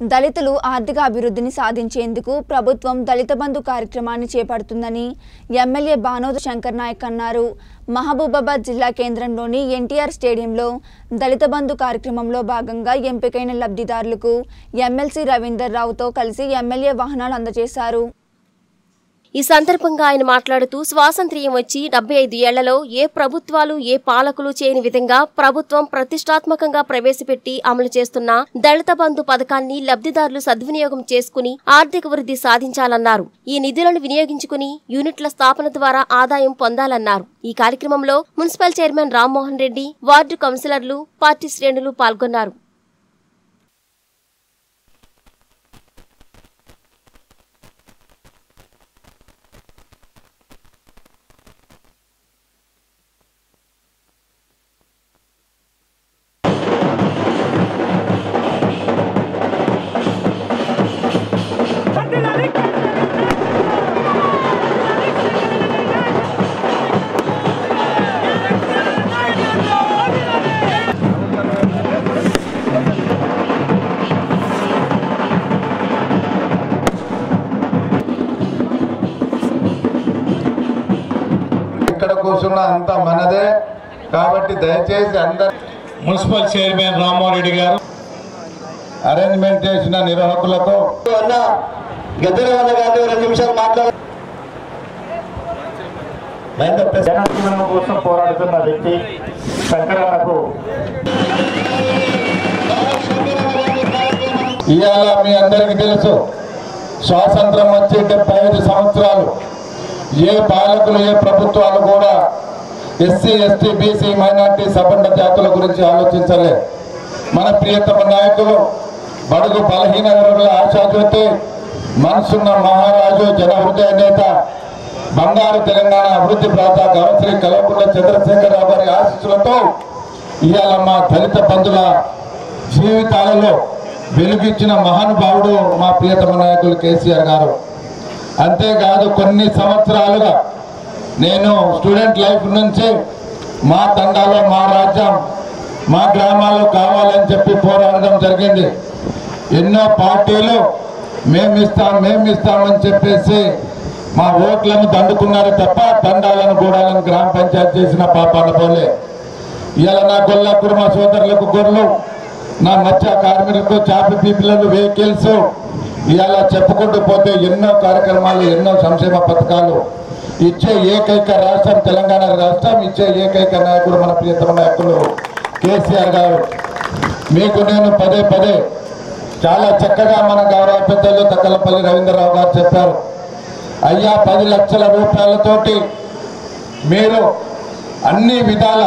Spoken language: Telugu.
దళితులు ఆర్థిక అభివృద్ధిని సాధించేందుకు ప్రభుత్వం దళిత బంధు కార్యక్రమాన్ని చేపడుతుందని ఎమ్మెల్యే బానోద్ శంకర్ నాయక్ అన్నారు. మహబూబాబాద్ జిల్లా కేంద్రంలోని ఎన్టీఆర్ స్టేడియంలో దళిత బంధు కార్యక్రమంలో భాగంగా ఎంపికైన లబ్ధిదారులకు ఎమ్మెల్సీ రవీందర్ రావుతో కలిసి ఎమ్మెల్యే వాహనాలు అందజేశారు. ఈ సందర్భంగా ఆయన మాట్లాడుతూ స్వాతంత్ర్యం వచ్చి డెబ్బై ఐదు ఏళ్ళలో ఏ ప్రభుత్వాలు ఏ పాలకులు చేయని విధంగా ప్రభుత్వం ప్రతిష్టాత్మకంగా ప్రవేశపెట్టి అమలు చేస్తున్న దళిత బంధు పథకాన్ని లబ్ధిదారులు సద్వినియోగం చేసుకుని ఆర్థిక వృద్ధి సాధించాలన్నారు. ఈ నిధులను వినియోగించుకుని యూనిట్ల స్థాపన ద్వారా ఆదాయం పొందాలన్నారు. ఈ కార్యక్రమంలో municipal chairman Rammohan Reddy ward కౌన్సిలర్లు పార్టీ శ్రేణులు పాల్గొన్నారు. కూర్చున్న అంత మనదే. కాబట్టి దయచేసి అందరు మున్సిపల్ చైర్మన్ రామ్మోహన్ రెడ్డి గారు. అరేంజ్మెంట్ చేసిన జనజీవనం కోసం పోరాడుతున్న వ్యక్తి శంకరన్నకు ఇవాళ మీ అందరికీ తెలుసు స్వాతంత్రం వచ్చి డెబ్బై ఐదు సంవత్సరాలు. ఏ పాలకులు ఏ ప్రభుత్వాలు కూడా ఎస్సీ ఎస్టీ బీసీ మైనార్టీ సబండ జాతుల గురించి ఆలోచించలే. మన ప్రియతమ నాయకులు బడుగు బలహీన వర్గాల ఆశాజ్యోతి మనసున్న మహారాజు జనహృదయ నేత బంగారు తెలంగాణ అభివృద్ధి ప్రాంత గవశ్రీ కల్వకుంట్ల చంద్రశేఖరరావు గారి ఆశీస్సులతో ఇవాళ మా దళిత బంధుల జీవితాలలో వెలుగిచ్చిన మహానుభావుడు మా ప్రియతమ నాయకులు కేసీఆర్ గారు. అంతేకాదు కొన్ని సంవత్సరాలుగా నేను స్టూడెంట్ లైఫ్ నుంచి మా తండాలో మా రాజ్యం మా గ్రామాల్లో కావాలని చెప్పి పోరాడడం జరిగింది. ఎన్నో పార్టీలు మేమిస్తాం మేమిస్తామని చెప్పేసి మా ఓట్లను దండుకున్నారు తప్ప తండాలను గూడాలను గ్రామ పంచాయతీ చేసిన పాపాల పోలే. ఇలా నా గొల్ల మా సోదరులకు గొర్రెలు నా మత్స్య కార్మికులకు చేప పీపులకు వెహికల్స్ ఇలా చెప్పుకుంటూ పోతే ఎన్నో కార్యక్రమాలు ఎన్నో సంక్షేమ పథకాలు. ఇచ్చే ఏకైక రాష్ట్రం తెలంగాణ రాష్ట్రం ఇచ్చే ఏకైక నాయకుడు మన ప్రియతమ నాయకులు కేసీఆర్ గారు. మీకు నేను పదే పదే చాలా చక్కగా మన గౌరవ పెద్దలు తక్కలపల్లి రవీంద్రరావు గారు చెప్పారు. అయ్యా పది లక్షల రూపాయలతోటి మీరు అన్ని విధాల